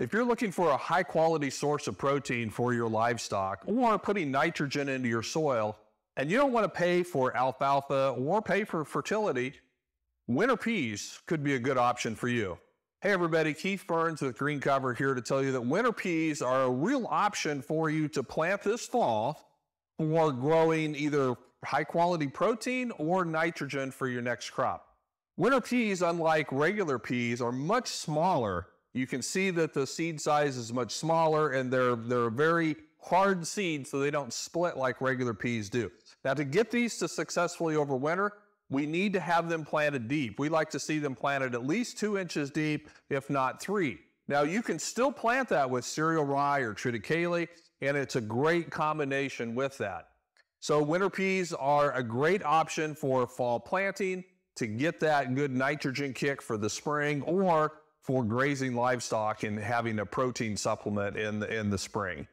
If you're looking for a high quality source of protein for your livestock or putting nitrogen into your soil, and you don't want to pay for alfalfa or pay for fertility, winter peas could be a good option for you. Hey everybody, Keith Berns with Green Cover here to tell you that winter peas are a real option for you to plant this fall for growing either high quality protein or nitrogen for your next crop. Winter peas, unlike regular peas, are much smaller. You can see that the seed size is much smaller and they're, they're very hard seeds so they don't split like regular peas do. Now to get these to successfully overwinter, we need to have them planted deep. We like to see them planted at least two inches deep, if not three. Now you can still plant that with cereal rye or triticale, and it's a great combination with that. So winter peas are a great option for fall planting to get that good nitrogen kick for the spring or for grazing livestock and having a protein supplement in the, in the spring.